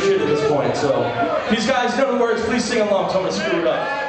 shit at this point. So, these guys know the words. Please sing along. So I'm gonna screw it up.